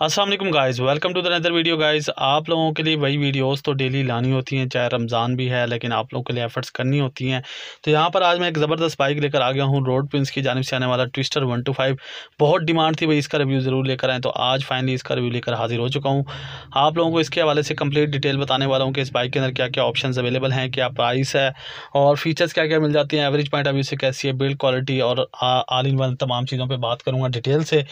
Aslam guys welcome to another video guys आप लोगों के लिए वही वीडियोस तो डेली लानी होती हैं, चाहे रमज़ान भी है, लेकिन आप लोगों के लिए एफर्ट्स करनी होती हैं। तो यहाँ पर आज मैं एक ज़बरदस्त बाइक लेकर आ गया हूँ रोड प्रिंस की जानब से आने वाला ट्विस्टर वन टू फाइव बहुत डिमांड थी भाई, इसका रिव्यू ज़रूर लेकर आएँ। तो आज फाइनली इसका रिव्यू लेकर हाजिर हो चुका हूँ। आप लोगों को इसके हवाले से कंप्लीट डिटेल बताने वाला हूँ कि इस बाइक के अंदर क्या क्या ऑप्शन अवेलेबल हैं, क्या प्राइस है, और फीचर्स क्या क्या मिल जाती हैं एवरेज पॉइंट अभी से कैसी है बिल्ड क्वालिटी और आल इन वन तमाम चीज़ों पर बात करूँगा डिटेल से।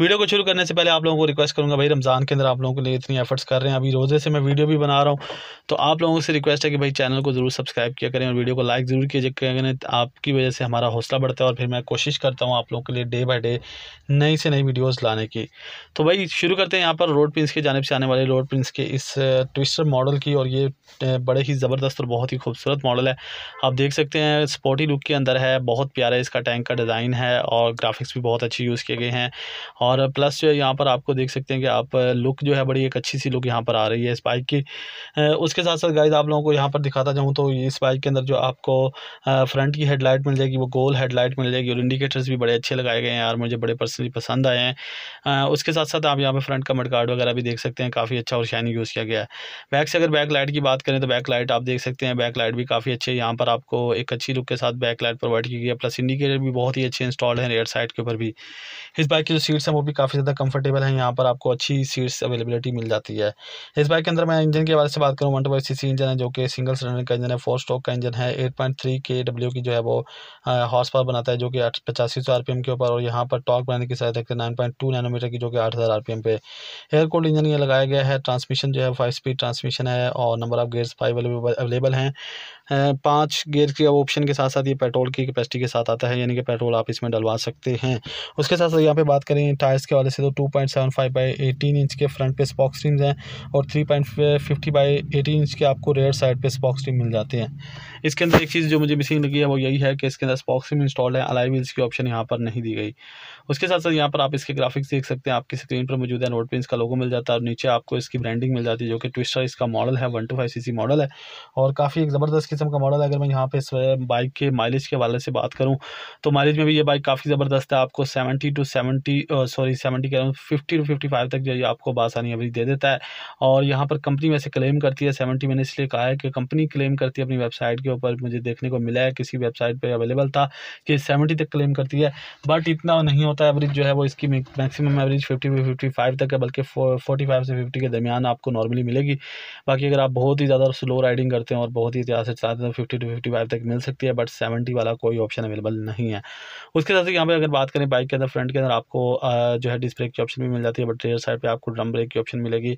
वीडियो को शुरू करने से पहले आप लोगों को रिक्वेस्ट करूँगा, भाई रमज़ान के अंदर आप लोगों के लिए इतनी एफर्ट्स कर रहे हैं। अभी रोज़े से मैं वीडियो भी बना रहा हूँ तो आप लोगों से रिक्वेस्ट है कि भाई चैनल को ज़रूर सब्सक्राइब किया करें और वीडियो को लाइक ज़रूर कीजिए करें आपकी वजह से हमारा हौसला बढ़ता है और फिर मैं कोशिश करता हूँ आप लोगों के लिए डे बाई डे नई से नई वीडियोज़ लाने की। तो भाई शुरू करते हैं यहाँ पर रोड प्रिंस की जानब से आने वाले रोड प्रिंस के इस ट्विस्टर मॉडल की और ये बड़े ही ज़बरदस्त और बहुत ही खूबसूरत मॉडल है। आप देख सकते हैं स्पोर्टी लुक के अंदर है, बहुत प्यारा इसका टैंक का डिज़ाइन है और ग्राफिक्स भी बहुत अच्छे यूज़ किए गए हैं। और प्लस जो है यहाँ पर आपको देख सकते हैं कि आप लुक जो है बड़ी एक अच्छी सी लुक यहाँ पर आ रही है इस बाइक की उसके साथ साथ गाइज़ आप लोगों को यहाँ पर दिखाता जाऊँ तो इस बाइक के अंदर जो आपको फ्रंट की हेडलाइट मिल जाएगी, वो गोल हेडलाइट मिल जाएगी और इंडिकेटर्स भी बड़े अच्छे लगाए गए हैं यार, मुझे बड़े पर्सनली पसंद आए हैं। उसके साथ साथ आप यहाँ पर फ्रंट का मड वगैरह भी देख सकते हैं, काफ़ी अच्छा और शाइनिंग यूज़ किया गया है। बैक से अगर बैक लाइट की बात करें तो बैक लाइट आप देख सकते हैं, बैक लाइट भी काफ़ी अच्छे यहाँ पर आपको एक अच्छी लुक के साथ बैक लाइट प्रोवाइड की गई है, प्लस इंडिकेटर भी बहुत ही अच्छे इंस्टॉल्ड हैं रेयर साइड के ऊपर भी। इस बाइक की जो सीट्स हैं वो भी काफ़ी ज़्यादा कंफर्टेबल हैं, यहाँ पर आपको अच्छी सीट्स अवेलेबिलिटी मिल जाती है। इस बाइक के अंदर मैं इंजन के बारे से बात करूँ वन टू सी इंजन है, जो कि सिंगल सिलेंडर का इंजन है फोर स्टॉक का इंजन है eight point three K W की जो है वो हॉर्स पावर बनाता है, जो कि आठ, पचासी सौ आर पी एम के ऊपर, और यहाँ पर टॉक बनाने की साइड है नाइन पॉइंट टू नैनोमीटर की, जो कि आठ हज़ार आर पी एम पे। एयर कोल्ड इंजन ये लगाया गया है ट्रांसमिशन जो है फाइव स्पीड ट्रांसमिशन है, और number of gears five available हैं। पाँच गेयर के ऑप्शन के साथ साथ ये पेट्रोल की कैपेसिटी के साथ आता है, यानी कि पेट्रोल आप इसमें डलवा सकते हैं। उसके साथ साथ यहाँ पे बात करें, टायर्स के वाले से तो two point seven five by eighteen inch के फ्रंट पे स्पॉक स्ट्रीम्स हैं और three point fifty by eighteen inch के आपको रेयर साइड पे स्पॉक स्ट्रीम मिल जाते हैं। इसके अंदर एक चीज़ जो मुझे मिसिंग लगी है, वो यही है कि इसके अंदर स्पॉक स्ट्रीम इंस्टॉल है अलाई व्हील्स की ऑप्शन यहाँ पर नहीं दी गई। उसके साथ साथ यहाँ पर आप इसके ग्राफिक्स देख सकते हैं, आपकी स्क्रीन पर मौजूद है नोट पे इसका लोगो मिल जाता है और नीचे आपको इसकी ब्रांडिंग मिल जाती है, जो कि ट्विस्टर इसका मॉडल है one two five C model है और काफ़ी एक ज़बरदस्त किस्म का मॉडल है। अगर मैं यहाँ पे बाइक के माइलेज के हवाले से बात करूँ तो माइलेज में भी ये बाइक काफ़ी ज़बरदस्त है। आपको seventy two seventy sorry seventy कह रहा हूँ फिफ्टी टू फिफ्टी फाइव तक जो है आपको बासानी अभी दे देता है। और यहाँ पर कंपनी वैसे क्लेम करती है सेवेंटी मैंने इसलिए कहा है कि कंपनी क्लेम करती है अपनी वेबसाइट के ऊपर। मुझे देखने को मिला है, किसी वेबसाइट पर अवेलेबल था कि सेवेंटी तक क्लेम करती है। बट इतना नहीं होता एवरेज जो है वो इसकी maximum average fifty two fifty five तक है, बल्कि फोर्टी फाइव से फिफ्टी के दरमियान आपको नॉर्मली मिलेगी। बाकी अगर आप बहुत ही ज़्यादा स्लो राइडिंग करते हैं और बहुत ही इतिहास चाहते फिफ्टी टू फिफ्टी फाइव तक मिल सकती है बट सेवेंटी वाला कोई ऑप्शन अवेलेबल नहीं है। उसके साथ यहाँ पे अगर बात करें बाइक के अंदर फ्रंट के अंदर आपको जो है ब्रेक की ऑप्शन भी मिल जाती है बट रेयर साइड पे आपको ड्रम ब्रेक की ऑप्शन मिलेगी।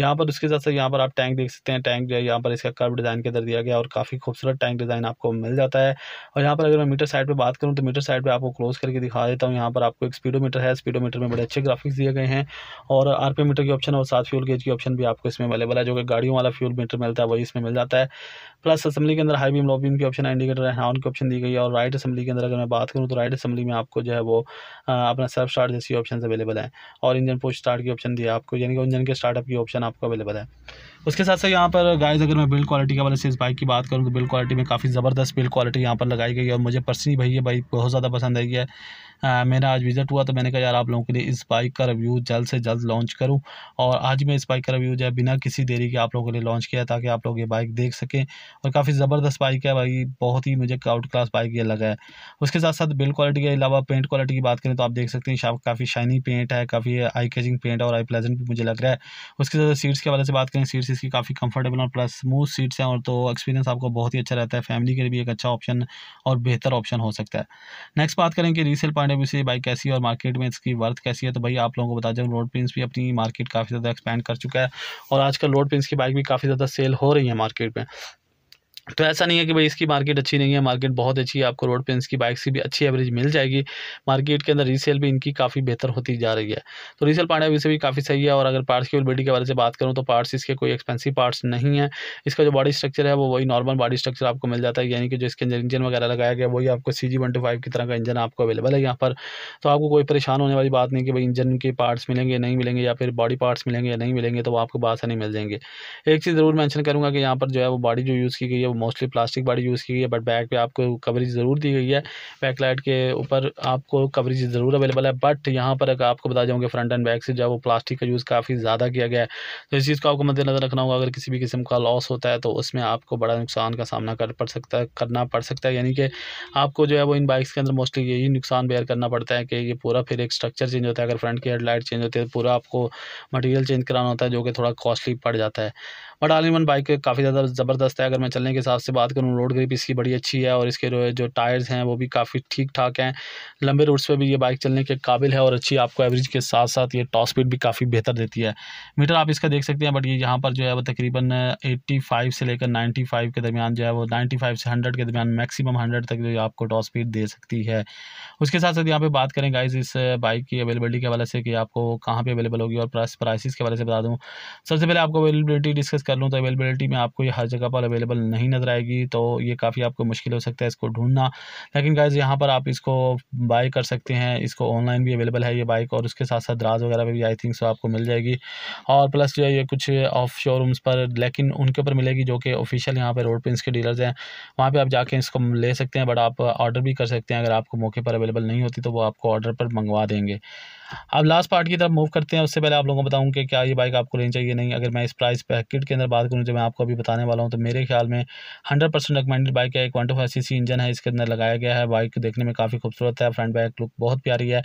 यहाँ पर उसके साथ साथ यहाँ पर आप टैंक देख सकते हैं। टैंक जो है यहाँ पर इसका कर्व डिज़ाइन के अंदर दिया गया और काफ़ी खूबसूरत टैंक डिज़ाइन आपको मिल जाता है। और यहाँ पर अगर मैं मीटर साइड पर बात करूँ तो मीटर साइड पर आपको क्लोज करके दिखा देता हूँ। यहाँ पर आपको एक स्पीडोमीटर है। स्पीडोमीटर में बड़े अच्छे ग्राफिक्स दिए गए हैं और आर मीटर की ऑप्शन और साथ फ्यूल गेज की ऑप्शन भी आपको इसमें अवेलेबल है, जो कि गाड़ियों वाला फ्यूल मीटर मिलता है, वही इसमें मिल जाता है। प्लस असेंबली के अंदर हाई बीम लो बीम की ऑप्शन इंडिकेटर है ऑन की ऑप्शन दी गई है और राइट असेंबली के अंदर अगर मैं बात करूँ तो राइट असेंबली में आपको जो है वो अपना सेल्फ स्टार्ट जैसी ऑप्शन अवेलेबल है और इंजन पुश स्टार्ट की ऑप्शन दी है आपको, यानी कि इंजन के स्टार्टअप की ऑप्शन आपको अवेलेबल है। उसके साथ साथ यहाँ पर गाइस अगर मैं बिल्ड क्वालिटी के वाले से इस बाइक की बात करूँ तो बिल्ड क्वालिटी में काफ़ी ज़बरदस्त बिल्ड क्वालिटी यहाँ पर लगाई गई है और मुझे पर्सनली भाई ये बाइक बहुत ज़्यादा पसंद आई है। आ, मेरा आज विज़िट हुआ तो मैंने कहा यार आप लोगों के लिए इस बाइक का रिव्यू जल्द से जल्द लॉन्च करूँ। और आज मैं इस बाइक का रिव्यू जो है बिना किसी देरी के आप लोगों के लिए लॉन्च किया ताकि आप लोग ये बाइक देख सकें और काफ़ी ज़बरदस्त बाइक है भाई बहुत ही मुझे आउट क्लास बाइक ये लगा है। उसके साथ साथ बिल्ड क्वालिटी के अलावा पेंट क्वालिटी की बात करें तो आप देख सकते हैं काफ़ी शाइनी पेंट है काफ़ी आई कैचिंग पेंट और आई प्लेजेंट भी मुझे लग रहा है। उसके साथ सीट्स के वाले से बात करें सीट्स इसकी काफ़ी कंफर्टेबल और प्लस स्मूथ सीट्स हैं और तो एक्सपीरियंस आपको बहुत ही अच्छा रहता है। फैमिली के लिए भी एक अच्छा ऑप्शन और बेहतर ऑप्शन हो सकता है। नेक्स्ट बात करें कि रीसेल पॉइंट ऑफ़ व्यू से बाइक कैसी है और मार्केट में इसकी वर्थ कैसी है? तो भाई आप लोगों को बता दें रोड प्रिंस भी अपनी मार्केट काफ़ी ज़्यादा एक्सपेंड कर चुका है और आजकल रोड प्रिंस की बाइक भी काफ़ी ज़्यादा सेल हो रही है मार्केट में। तो ऐसा नहीं है कि भाई इसकी मार्केट अच्छी नहीं है, मार्केट बहुत अच्छी है, आपको रोड पे इसकी बाइक्स की भी अच्छी एवरेज मिल जाएगी। मार्केट के अंदर रीसेल भी इनकी काफ़ी बेहतर होती जा रही है। तो रीसेल पार्ट है भी काफ़ी सही है और अगर पार्ट्स की अवेलेबिलिटी के बारे से बात करूँ तो पार्ट्स इसके कोई एक्सपेंसिव पार्ट्स नहीं है। इसका जो बॉडी स्ट्रक्चर है वो वही नॉर्मल बॉडी स्ट्रक्चर आपको मिल जाता है, यानी कि जो इसके अंदर इंजन वगैरह लगाया गया, वही आपको C G one two five की तरह का इंजन आपको अवेलेबल है यहाँ पर। तो आपको कोई परेशान होने वाली बात नहीं कि भाई इंजन के पार्ट्स मिलेंगे, नहीं मिलेंगे या फिर बॉडी पार्ट्स मिलेंगे या नहीं मिलेंगे तो वो आपको बात नहीं मिल जाएँगे। एक चीज़ ज़रूर मैंशन करूँगा कि यहाँ पर जो है वो बॉडी जो यूज़ की गई है मोस्टली प्लास्टिक बॉडी यूज़ की गई है बट बैक पे आपको कवरेज ज़रूर दी गई है। बैक लाइट के ऊपर आपको कवरेज ज़रूर अवेलेबल है बट यहाँ पर अगर आपको बता जाऊँगे फ्रंट एंड बैक से जो वो प्लास्टिक का यूज़ काफ़ी ज़्यादा किया गया है तो इस चीज़ को आपको मद्देनजर रखना होगा। अगर किसी भी किस्म का लॉस होता है तो उसमें आपको बड़ा नुकसान का सामना कर पड़ सकता है, करना पड़ सकता है। यानी कि आपको जो है वो इन बाइक्स के अंदर मोस्टली यही नुकसान बेयर करना पड़ता है कि ये पूरा फिर एक स्ट्रक्चर चेंज होता है। अगर फ्रंट की हेडलाइट चेंज होती है तो पूरा आपको मटेरियल चेंज कराना होता है, जो कि थोड़ा कॉस्टली पड़ जाता है। But all in one bike काफ़ी ज़्यादा ज़बरदस्त है। अगर मैं चलने के हिसाब से बात करूँ, रोड ग्रिप इसकी बड़ी अच्छी है और इसके जो टायर्स हैं, वो भी काफ़ी ठीक ठाक हैं। लंबे रूट्स पर भी ये बाइक चलने के काबिल है और अच्छी आपको एवरेज के साथ साथ ये टॉप स्पीड भी काफ़ी बेहतर देती है। मीटर आप इसका देख सकते हैं, बट ये यहाँ पर जो है, वो तकरीबन एट्टी से लेकर नाइन्टी के दरमियान जो है, वो नाइन्टी से हंड्रेड के दरमियान मैक्सिमम हंड्रेड तक जो है आपको टॉप स्पीड दे सकती है। उसके साथ साथ यहाँ पे बात करें गाइज़ इस बाइक की अवेलेबिलिटी के हवाले से कि आपको कहाँ पे अवेलेबल होगी और प्राइस प्राइसिस के हवाले से बता दूँ। सबसे पहले आपको अवेलेबिलिटी डिस्कस कर लूँ तो अवेलेबिलिटी में आपको ये हर जगह पर अवेलेबल नहीं नज़र आएगी तो ये काफ़ी आपको मुश्किल हो सकता है इसको ढूंढना। लेकिन गाइज़ यहाँ पर आप इसको बाय कर सकते हैं, इसको ऑनलाइन भी अवेलेबल है ये बाइक और उसके साथ साथ द्राज वगैरह पर भी आई थिंक सो आपको मिल जाएगी। और प्लस जो है ये कुछ ऑफ़ शोरूम्स पर, लेकिन उनके ऊपर मिलेगी जो कि ऑफिशियल यहाँ पर रोड पिंस के डीलर्स हैं, वहाँ पर आप जाके इसको ले सकते हैं बट आप ऑर्डर भी कर सकते हैं, अगर आपको मौके पर अवेलेबल नहीं होती तो वो आपको ऑर्डर पर मंगवा देंगे। अब लास्ट पार्ट की तरफ़ मूव करते हैं, उससे पहले आप लोगों को बताऊँ कि क्या ये बाइक आपको लेनी चाहिए, नहीं? अगर मैं इस प्राइस पैकेट के अंदर बात करूँ जो मैं आपको अभी बताने वाला हूँ तो मेरे ख्याल में हंड्रेड परसेंट रिकमेंडेड बाइक है। एक one two five C engine है, इसके अंदर लगाया गया है। बाइक देखने में काफ़ी खूबसूरत है फ्रंट बैक लुक बहुत प्यारी है।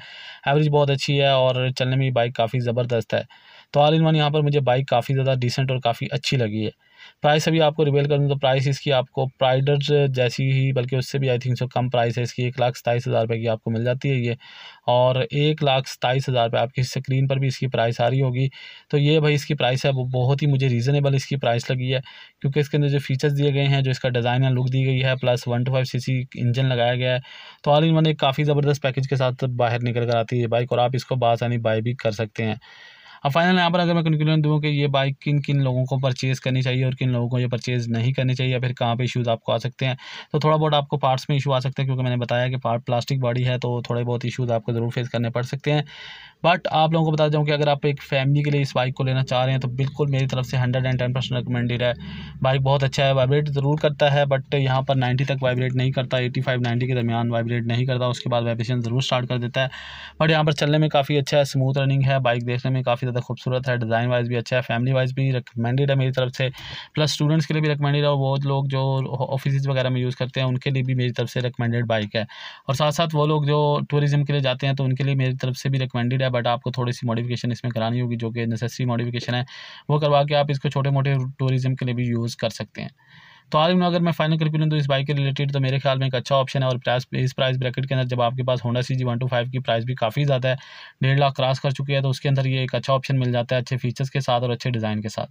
एवरेज बहुत अच्छी है और चलने में बाइक काफ़ी ज़बरदस्त है। तो ऑल इन वन यहाँ पर मुझे बाइक काफ़ी ज़्यादा डिसेंट और काफ़ी अच्छी लगी है। प्राइस अभी आपको रिवेल कर दूँ तो प्राइस इसकी आपको प्राइडर जैसी ही, बल्कि उससे भी I think so come price है इसकी, एक लाख सताईस हज़ार रुपये की आपको मिल जाती है ये। और एक लाख सताईस हज़ार रुपये आपकी स्क्रीन पर भी इसकी प्राइस आ रही होगी। तो ये भाई इसकी प्राइस है, वो बहुत ही मुझे रीज़नेबल इसकी प्राइस लगी है, क्योंकि इसके अंदर जो फीचर्स दिए गए हैं, जो इसका डिज़ाइन है लुक दी गई है plus one two five C C engine लगाया गया है तो ऑल इन वन एक काफ़ी ज़बरदस्त पैकेज के साथ बाहर निकल कर आती है बाइक और आप इसको बासानी बाई भी कर सकते हैं। अब फाइनल यहाँ पर अगर मैं कंक्लूजन दूँ कि ये बाइक किन किन लोगों को परचेज़ करनी चाहिए और किन लोगों को ये परचेज़ नहीं करनी चाहिए या फिर कहाँ पे इशूज़ आपको आ सकते हैं तो थोड़ा बहुत आपको पार्ट्स में इशू आ सकते हैं, क्योंकि मैंने बताया कि पार्ट प्लास्टिक बॉडी है तो थोड़े बहुत इशूज़ आपको ज़रूर फेस करने पड़ सकते हैं। बट आप लोगों को बता जाऊँ कि अगर आप एक फैमिली के लिए इस बाइक को लेना चाह रहे हैं तो बिल्कुल मेरी तरफ़ से hundred and ten percent recommended है। बाइक बहुत अच्छा है वाइब्रेट ज़रूर करता है बट यहाँ पर नाइन्टी तक वाइब्रेट नहीं करता एटी फाइव नाइन्टी के दरमियान वाइब्रेट नहीं करता, उसके बाद वाइब्रेशन ज़रूर स्टार्ट कर देता है। बट यहाँ पर चलने में काफ़ी अच्छा है स्मूथ रनिंग है बाइक देखने में काफ़ी ज़्यादा खूबसूरत है डिज़ाइन वाइज भी अच्छा है फैमिली वाइज भी रिकमेंडेड है मेरी तरफ़ से। प्लस स्टूडेंट्स के लिए भी रिकमेंडेड है बहुत लोग जो ऑफ़िस वगैरह में यूज़ करते हैं, उनके लिए भी मेरी तरफ़ से रिकमेंडेड बाइक है। और साथ साथ वो लोग जो टूरिज़्म के लिए जाते हैं तो उनके लिए मेरी तरफ़ से भी रिकमेंडेड है बट आपको थोड़ी सी मॉडिफिकेशन इसमें करानी होगी, जो कि नेसेसरी मॉडिफिकेशन है, वो करवा के आप इसको छोटे मोटे टूरिज़्म के लिए भी यूज़ कर सकते हैं। तो आज अगर मैं फाइनल करके लूँ तो इस बाइक के रिलेटेड तो मेरे ख्याल में एक अच्छा ऑप्शन है और प्राइस इस प्राइस ब्रैकेट के अंदर जब आपके पास Honda C G one two five की प्राइस भी काफ़ी ज़्यादा है, डेढ़ लाख क्रॉस कर चुकी है तो उसके अंदर ये एक अच्छा ऑप्शन मिल जाता है अच्छे फीचर्स के साथ और अच्छे डिज़ाइन के साथ।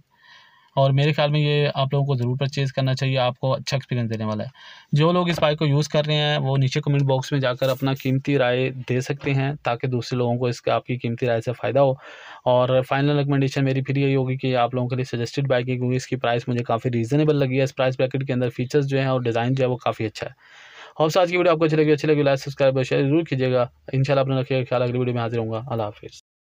और मेरे ख्याल में ये आप लोगों को ज़रूर परचेज़ करना चाहिए, आपको अच्छा एक्सपीरियंस देने वाला है। जो लोग इस बाइक को यूज़ कर रहे हैं, वो नीचे कमेंट बॉक्स में जाकर अपना कीमती राय दे सकते हैं, ताकि दूसरे लोगों को इसका आपकी कीमती राय से फ़ायदा हो। और फाइनल रिकमेंडेशन मेरी फिर यही होगी कि आप लोगों के लिए सजेस्टेड बाइक है, क्योंकि इसकी प्राइस मुझे काफ़ी रीज़नेबल लगी है। इस प्राइस ब्रैकेट के अंदर फीचर्स जो है और डिज़ाइन जो है, वो काफ़ी अच्छा है। और आज की वीडियो आपको अच्छी लगी अच्छी लगी लाइक सब्सक्राइब शेयर ज़रूर कीजिएगा। इंशाल्लाह अपने रखिएगा, ख्याल अगली वीडियो में हाजिर होगा अल्लाह हाफिज़।